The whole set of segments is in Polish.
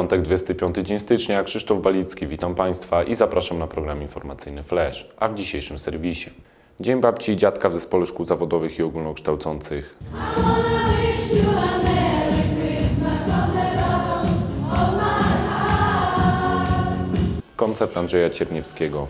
piątek, 25 dzień stycznia, Krzysztof Balicki, witam Państwa i zapraszam na program informacyjny Flash, a w dzisiejszym serwisie. Dzień babci i dziadka w Zespole Szkół Zawodowych i Ogólnokształcących. Koncert Andrzeja Cierniewskiego.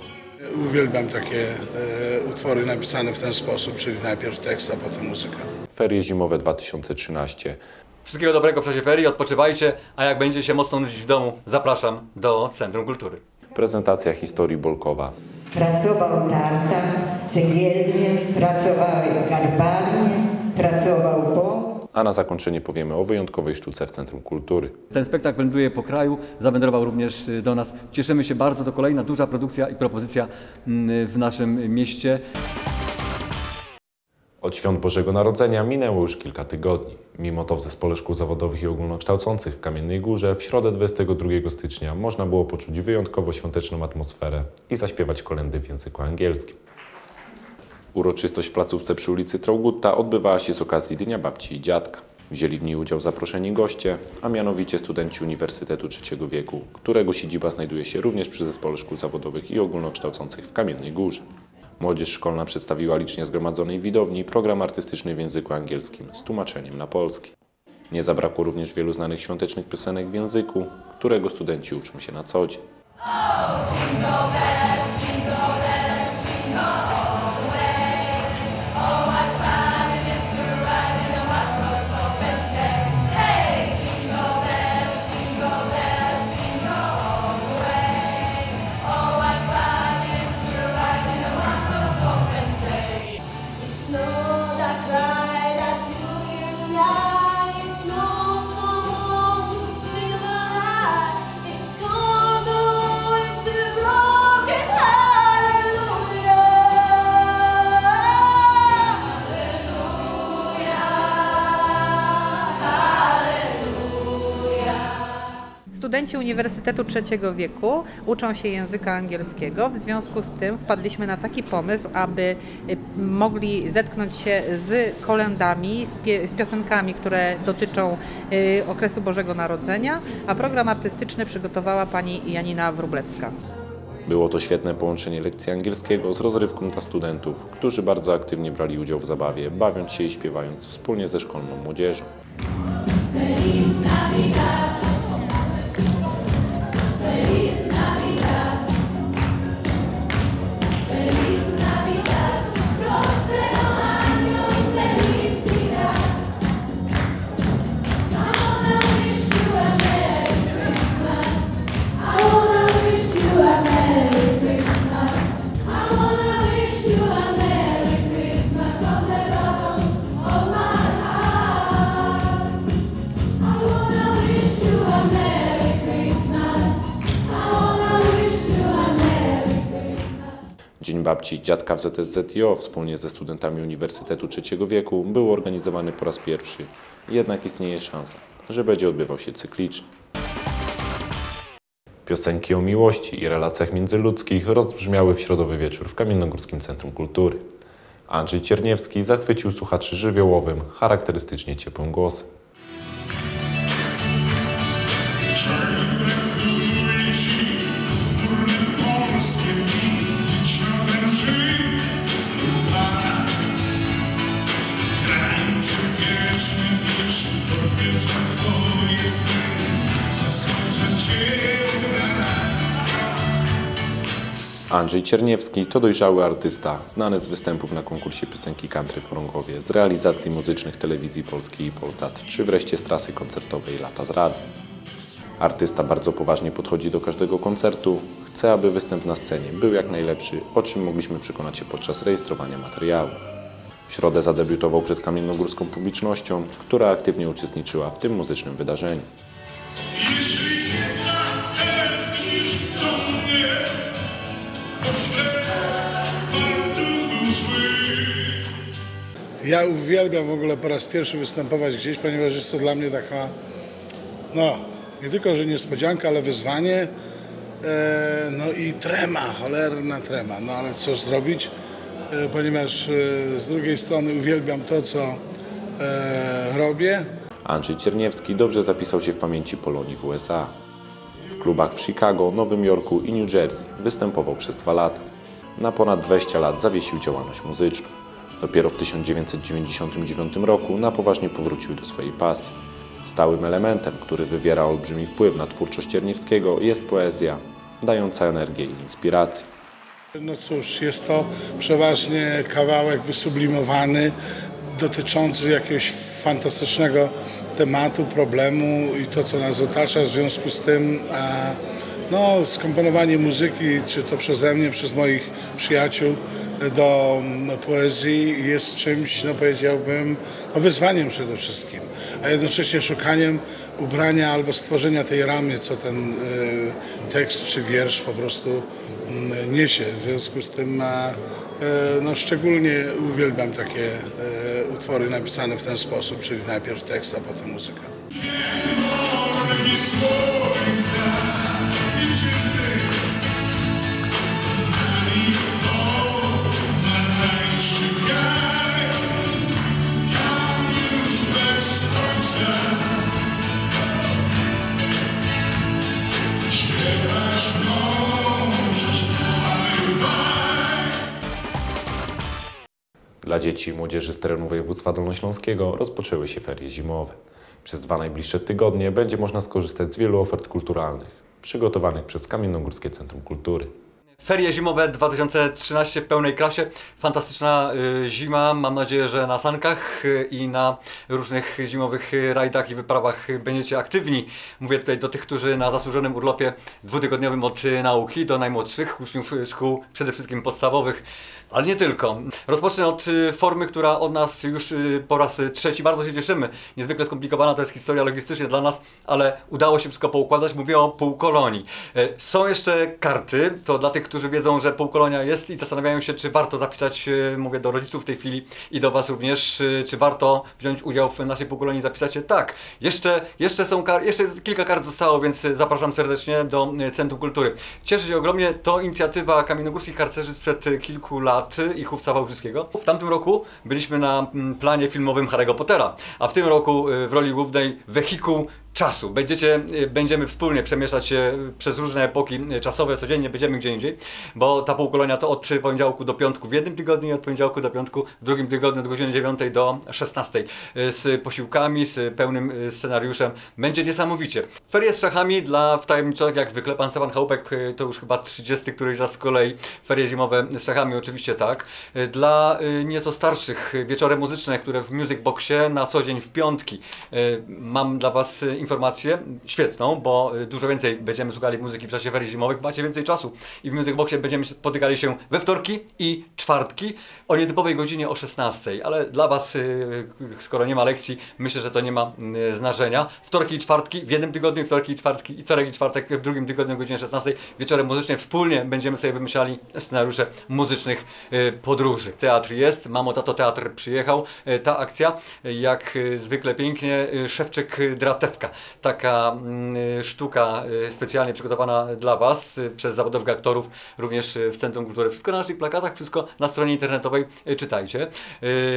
Uwielbiam takie e, utwory napisane w ten sposób, czyli najpierw tekst, a potem muzyka. Ferie zimowe 2013. Wszystkiego dobrego w czasie ferii, odpoczywajcie, a jak będzie się mocno nudzić w domu, zapraszam do Centrum Kultury. Prezentacja historii Bolkowa. Pracował tarta, cegielnie, pracował garbarnie, pracował po. A na zakończenie powiemy o wyjątkowej sztuce w Centrum Kultury. Ten spektakl wędruje po kraju, zawędrował również y, do nas. Cieszymy się bardzo, to kolejna duża produkcja i propozycja mm, w naszym mieście. Od świąt Bożego Narodzenia minęło już kilka tygodni. Mimo to w Zespole Szkół Zawodowych i Ogólnokształcących w Kamiennej Górze w środę 22 stycznia można było poczuć wyjątkowo świąteczną atmosferę i zaśpiewać kolendy w języku angielskim. Uroczystość w placówce przy ulicy Traugutta odbywała się z okazji Dnia Babci i Dziadka. Wzięli w niej udział zaproszeni goście, a mianowicie studenci Uniwersytetu Trzeciego Wieku, którego siedziba znajduje się również przy Zespole Szkół Zawodowych i Ogólnokształcących w Kamiennej Górze. Młodzież szkolna przedstawiła licznie zgromadzonej widowni program artystyczny w języku angielskim z tłumaczeniem na polski. Nie zabrakło również wielu znanych świątecznych piosenek w języku, którego studenci uczą się na co dzień. Know Studenci Uniwersytetu Trzeciego Wieku uczą się języka angielskiego. W związku z tym wpadliśmy na taki pomysł, aby y, mogli zetknąć się z kolendami, z, piosenkami, które dotyczą y, okresu Bożego Narodzenia, a program artystyczny przygotowała pani Janina Wróblewska. Było to świetne połączenie lekcji angielskiego z rozrywką dla studentów, którzy bardzo aktywnie brali udział w zabawie, bawiąc się i śpiewając wspólnie ze szkolną młodzieżą. I Babci Dziadka w ZSZIO wspólnie ze studentami Uniwersytetu Trzeciego Wieku był organizowany po raz pierwszy. Jednak istnieje szansa, że będzie odbywał się cyklicznie. Piosenki o miłości i relacjach międzyludzkich rozbrzmiały w środowy wieczór w Kamiennogórskim Centrum Kultury. Andrzej Cierniewski zachwycił słuchaczy żywiołowym, charakterystycznie ciepłym głosem. Andrzej Cierniewski to dojrzały artysta, znany z występów na konkursie piosenki country w Mrągowie, z realizacji muzycznych telewizji polskiej i Polsat, czy wreszcie z trasy koncertowej Lata z Rady. Artysta bardzo poważnie podchodzi do każdego koncertu, chce, aby występ na scenie był jak najlepszy, o czym mogliśmy przekonać się podczas rejestrowania materiału. W środę zadebiutował przed kamiennogórską publicznością, która aktywnie uczestniczyła w tym muzycznym wydarzeniu. Ja uwielbiam w ogóle po raz pierwszy występować gdzieś, ponieważ jest to dla mnie taka, no, nie tylko, że niespodzianka, ale wyzwanie. E, no i trema, cholerna trema. No ale co zrobić, e, ponieważ e, z drugiej strony uwielbiam to, co e, robię. Andrzej Cierniewski dobrze zapisał się w pamięci Polonii w USA. klubach w Chicago, Nowym Jorku i New Jersey. Występował przez dwa lata. Na ponad 20 lat zawiesił działalność muzyczną. Dopiero w 1999 roku na poważnie powrócił do swojej pasji. Stałym elementem, który wywiera olbrzymi wpływ na twórczość Czerniewskiego jest poezja, dająca energię i inspirację. No cóż, jest to przeważnie kawałek wysublimowany, dotyczący jakiegoś fantastycznego tematu, problemu i to, co nas otacza. W związku z tym no, skomponowanie muzyki, czy to przeze mnie, przez moich przyjaciół do mm, poezji jest czymś, no powiedziałbym, no wyzwaniem przede wszystkim, a jednocześnie szukaniem ubrania albo stworzenia tej ramy, co ten e, tekst czy wiersz po prostu mm, niesie. W związku z tym e, no, szczególnie uwielbiam takie e, utwory napisane w ten sposób, czyli najpierw tekst, a potem muzyka. Morgi Dla dzieci i młodzieży z terenu województwa dolnośląskiego rozpoczęły się ferie zimowe. Przez dwa najbliższe tygodnie będzie można skorzystać z wielu ofert kulturalnych, przygotowanych przez Kamiennogórskie Centrum Kultury. Ferie zimowe 2013 w pełnej krasie. Fantastyczna y, zima. Mam nadzieję, że na sankach y, i na różnych zimowych rajdach i wyprawach będziecie aktywni. Mówię tutaj do tych, którzy na zasłużonym urlopie dwutygodniowym od y, nauki, do najmłodszych uczniów szkół, przede wszystkim podstawowych. Ale nie tylko. Rozpocznę od y, formy, która od nas już y, po raz y, trzeci bardzo się cieszymy. Niezwykle skomplikowana to jest historia logistycznie dla nas, ale udało się wszystko poukładać. Mówię o półkolonii. Są jeszcze karty, to dla tych, którzy wiedzą, że półkolonia jest i zastanawiają się, czy warto zapisać, mówię do rodziców w tej chwili i do Was również, czy warto wziąć udział w naszej półkolonii, zapisać się. Tak, jeszcze, jeszcze są kar- jeszcze kilka kart zostało, więc zapraszam serdecznie do Centrum Kultury. Cieszę się ogromnie, to inicjatywa kamiennogórskich harcerzy sprzed kilku lat i Chówca Wałbrzyskiego. W tamtym roku byliśmy na mm, planie filmowym Harry'ego Pottera, a w tym roku e, w roli głównej wehikuł czasu. Będziecie, y, będziemy wspólnie przemieszczać się przez różne epoki y, czasowe, codziennie będziemy gdzie indziej, bo ta półkolonia to od poniedziałku do piątku w jednym tygodniu i od poniedziałku do piątku w drugim tygodniu od godziny 9 do 16 y, z posiłkami, z pełnym scenariuszem. Będzie niesamowicie. Ferie z szachami dla wtajemniczonych, jak zwykle. Pan Stefan Chałupek to już chyba 30 któryś raz z kolei. Ferie zimowe z szachami oczywiście tak. Dla nieco starszych wieczory muzyczne, które w Music Boxie na co dzień w piątki. Mam dla Was informację świetną, bo y, dużo więcej będziemy słuchali muzyki w czasie ferii zimowych, macie więcej czasu i w Music Boxie będziemy spotykali się we wtorki i czwartki o nietypowej godzinie o 16, ale dla Was, y, skoro nie ma lekcji, myślę, że to nie ma y, znaczenia. Wtorki i czwartki w jednym tygodniu, wtorki i czwartki, i wtorek i czwartek w drugim tygodniu o godzinie 16 wieczorem muzycznie wspólnie będziemy sobie wymyślali scenariusze muzycznych y, podróży. Teatr jest, Mamo Tato Teatr przyjechał. Y, Ta akcja, y, jak y, zwykle pięknie, y, Szewczyk y, Dratewka. Taka mm, y, sztuka y, specjalnie przygotowana dla Was y, przez zawodowych aktorów, również w Centrum Kultury. Wszystko na naszych plakatach, wszystko na stronie internetowej czytajcie.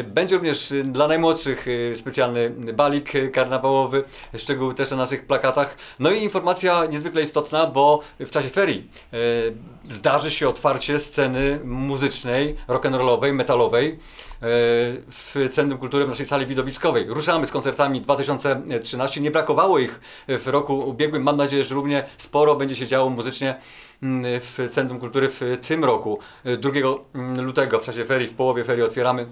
Będzie również dla najmłodszych specjalny balik karnawałowy, szczegóły też na naszych plakatach. No i informacja niezwykle istotna, bo w czasie ferii zdarzy się otwarcie sceny muzycznej, rock'n'rollowej, metalowej w Centrum Kultury w naszej sali widowiskowej. Ruszamy z koncertami 2013. Nie brakowało ich w roku ubiegłym. Mam nadzieję, że równie sporo będzie się działo muzycznie mm, w Centrum Kultury w tym roku. 2 mm, lutego w czasie ferii, w połowie ferii otwieramy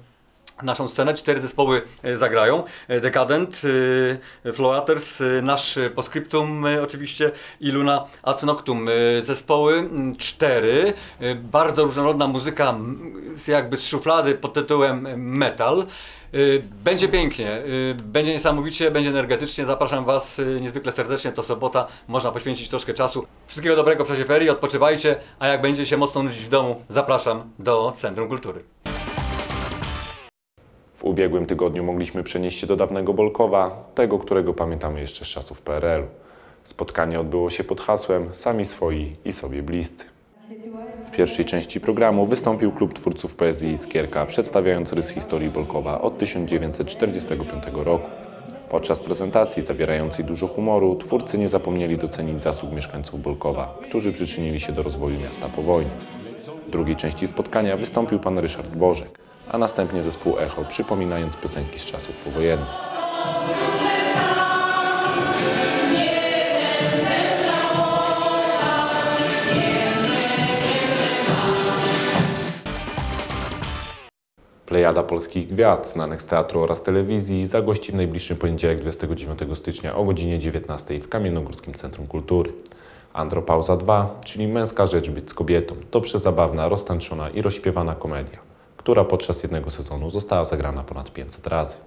naszą scenę. Cztery zespoły e, zagrają. E, Decadent, e, Floaters, nasz Postscriptum oczywiście i Luna Ad Noctum. Zespoły cztery. Bardzo różnorodna muzyka jakby z szuflady pod tytułem metal. Będzie pięknie, będzie niesamowicie, będzie energetycznie. Zapraszam Was niezwykle serdecznie. To sobota, można poświęcić troszkę czasu. Wszystkiego dobrego w czasie ferii, odpoczywajcie, a jak będzie się mocno nudzić w domu, zapraszam do Centrum Kultury. Ubiegłym tygodniu mogliśmy przenieść się do dawnego Bolkowa, tego, którego pamiętamy jeszcze z czasów PRL-u. Spotkanie odbyło się pod hasłem Sami swoi i sobie bliscy. W pierwszej części programu wystąpił klub twórców poezji Iskierka, przedstawiając rys historii Bolkowa od 1945 roku. Podczas prezentacji zawierającej dużo humoru, twórcy nie zapomnieli docenić zasług mieszkańców Bolkowa, którzy przyczynili się do rozwoju miasta po wojnie. W drugiej części spotkania wystąpił pan Ryszard Bożek, a następnie zespół Echo, przypominając piosenki z czasów powojennych. Plejada polskich gwiazd znanych z teatru oraz telewizji zagości w najbliższy poniedziałek 29 stycznia o godzinie 19 w Kamiennogórskim Centrum Kultury. Andropauza 2, czyli męska rzecz być z kobietą, to przezabawna, roztańczona i rozśpiewana komedia, która podczas jednego sezonu została zagrana ponad 500 razy.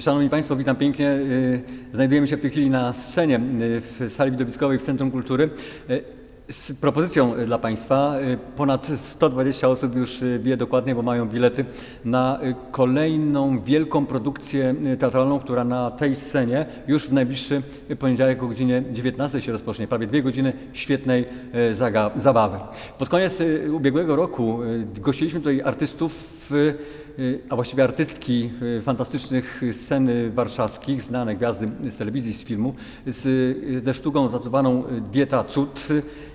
Szanowni Państwo, witam pięknie. Y, Znajdujemy się w tej chwili na scenie y, w sali widowiskowej w Centrum Kultury. Y, Z propozycją y, dla Państwa y, ponad 120 osób już y, wie dokładnie, bo mają bilety na y, kolejną wielką produkcję y, teatralną, która na tej scenie już w najbliższy poniedziałek o godzinie 19 się rozpocznie. Prawie dwie godziny świetnej y, zabawy. Pod koniec y, ubiegłego roku y, gościliśmy tutaj artystów y, y, a właściwie artystki y, fantastycznych scen y, warszawskich, znane gwiazdy z telewizji, z filmu, z, y, ze sztuką zatytułowaną y, Dieta Cud.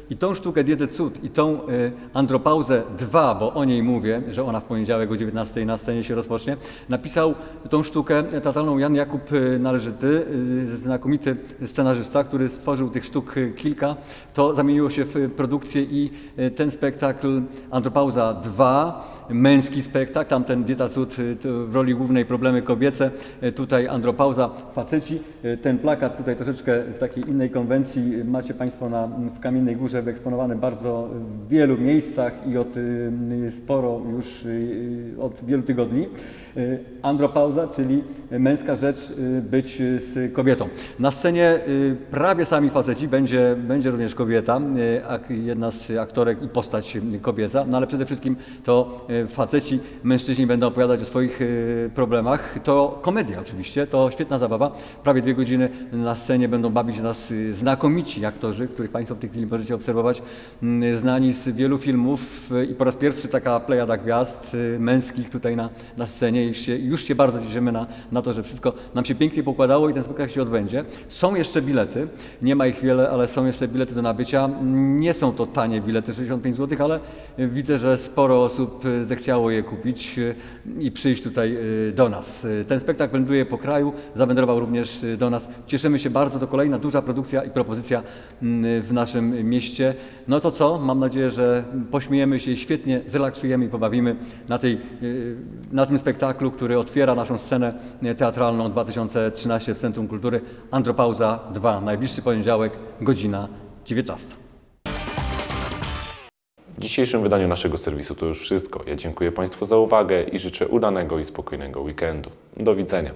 I tą sztukę Dietę Cud i tą y, Andropauzę 2, bo o niej mówię, że ona w poniedziałek o 19 na scenie się rozpocznie, napisał tą sztukę teatralną Jan Jakub y, Należyty, y, znakomity scenarzysta, który stworzył tych sztuk kilka. To zamieniło się w produkcję i ten spektakl Andropauza 2 męski spektakl, tam ten Dieta Cud w roli głównej problemy kobiece, tutaj andropauza faceci. Ten plakat tutaj troszeczkę w takiej innej konwencji macie Państwo na, w Kamiennej Górze wyeksponowany bardzo w wielu miejscach i od y, sporo już y, od wielu tygodni. Y, Andropauza, czyli męska rzecz być z kobietą. Na scenie prawie sami faceci, będzie, będzie również kobieta, jedna z aktorek i postać kobieca, no ale przede wszystkim to faceci, mężczyźni będą opowiadać o swoich problemach. To komedia oczywiście, to świetna zabawa. Prawie dwie godziny na scenie będą bawić nas znakomici aktorzy, których Państwo w tej chwili możecie obserwować, mm, znani z wielu filmów y, i po raz pierwszy taka plejada gwiazd y, męskich tutaj na, na scenie. Się, już się bardzo cieszymy na, na to, że wszystko nam się pięknie pokładało i ten spektakl się odbędzie. Są jeszcze bilety, nie ma ich wiele, ale są jeszcze bilety do nabycia. Nie są to tanie bilety, 65 zł, ale widzę, że sporo osób y, zechciało je kupić i przyjść tutaj do nas. Ten spektakl wędruje po kraju, zawędrował również do nas. Cieszymy się bardzo, to kolejna duża produkcja i propozycja mm, w naszym mieście. No to co? Mam nadzieję, że pośmiejemy się świetnie, zrelaksujemy i pobawimy na, tej, y, na tym spektaklu, który otwiera naszą scenę y, teatralną 2013 w Centrum Kultury Andropauza 2. Najbliższy poniedziałek, godzina 19. W dzisiejszym wydaniu naszego serwisu to już wszystko. Ja dziękuję Państwu za uwagę i życzę udanego i spokojnego weekendu. Do widzenia.